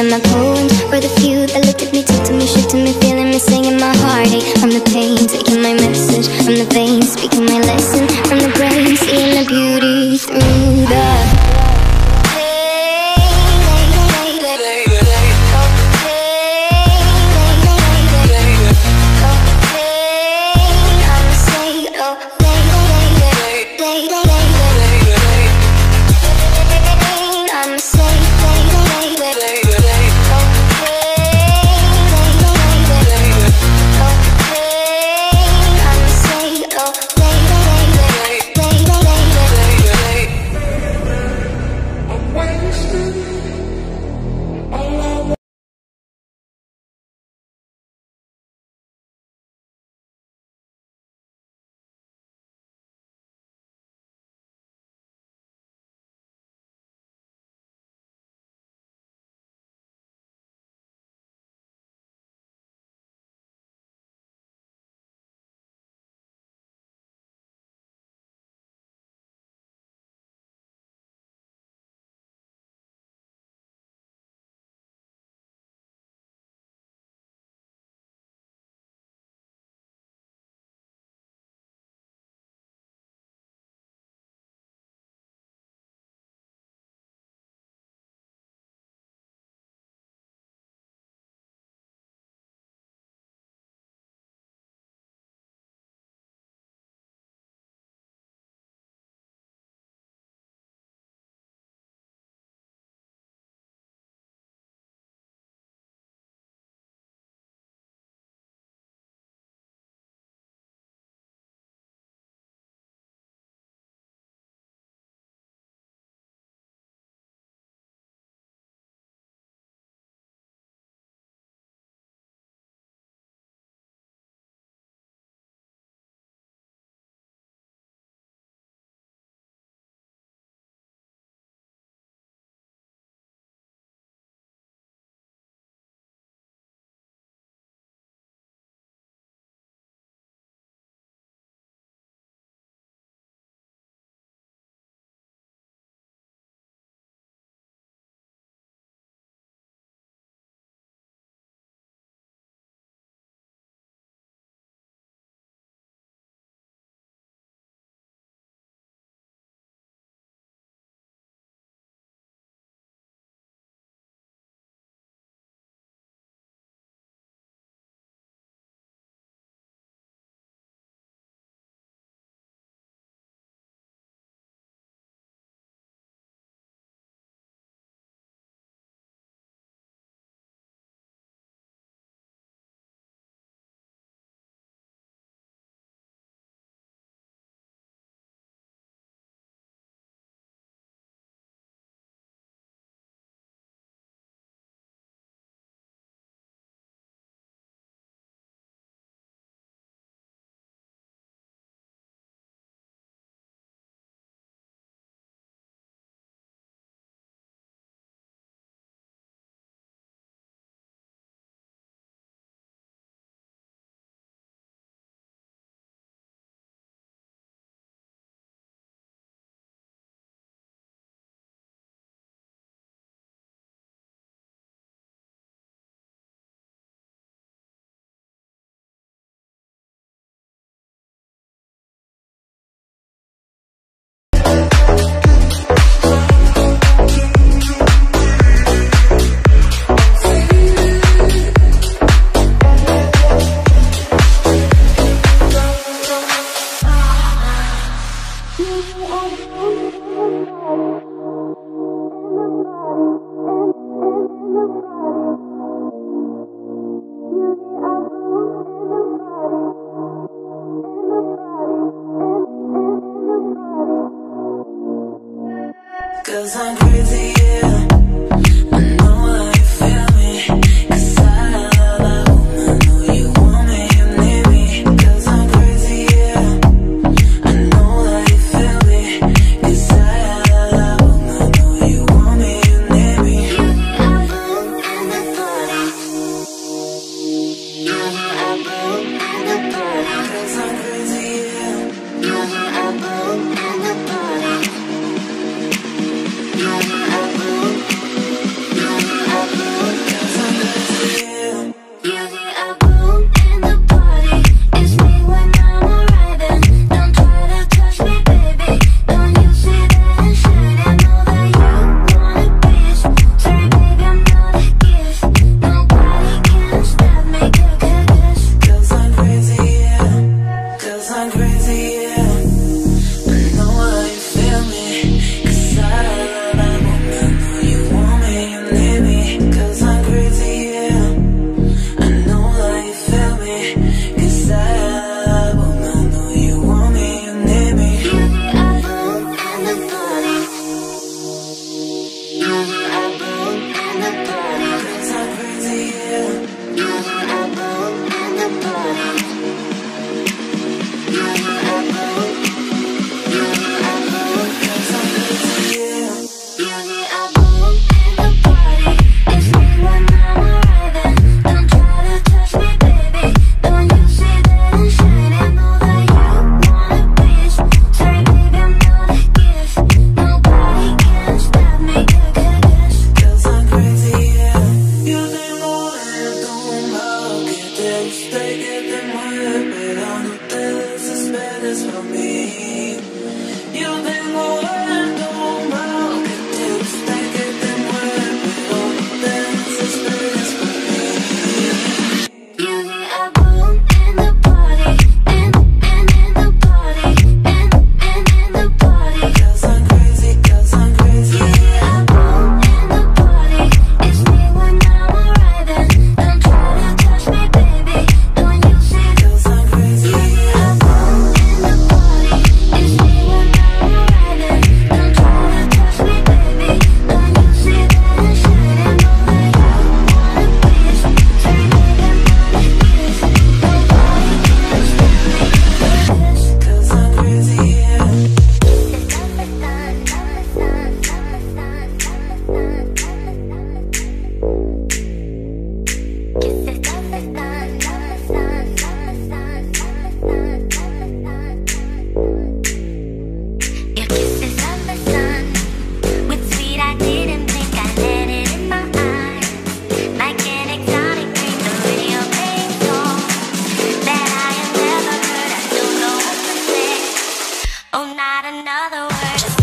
poems the few Oh, not another word.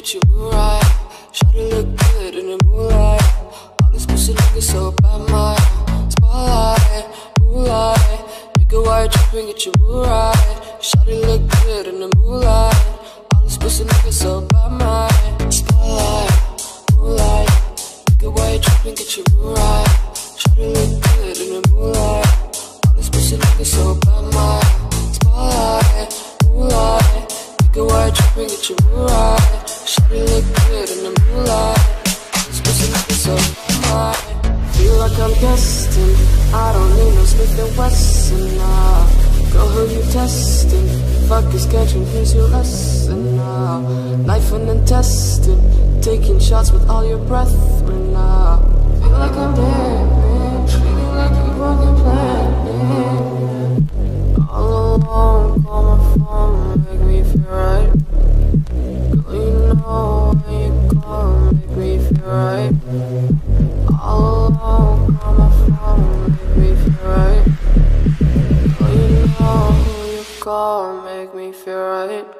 Get you right. try to look good in the moonlight. All this pussy looking so bad, my spotlight, moonlight. Make a white you and get you right? Try to look good in the moonlight. All this pussy looking so bad, my spotlight, moonlight. Make a white you and get you right? Try to look good in the moonlight. All this pussy looking so bad, my spotlight, moonlight. Good white dripping, get your blue eye. She look good in the moonlight. Especially like so high. Feel like I'm destined. I don't need no Smith and Wesson. Nah. Girl, who you testing? Fuck is catching, here's your lesson now. Knife and intestine, taking shots with all your breath right now. Feel like I'm dead, man. Treating like a broken planet. All alone you know you call, make me feel right. All alone on my phone, make me feel right. You know who you call, make me feel right.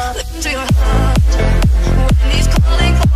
Listen to your heart when he's calling.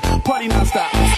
Party non-stop.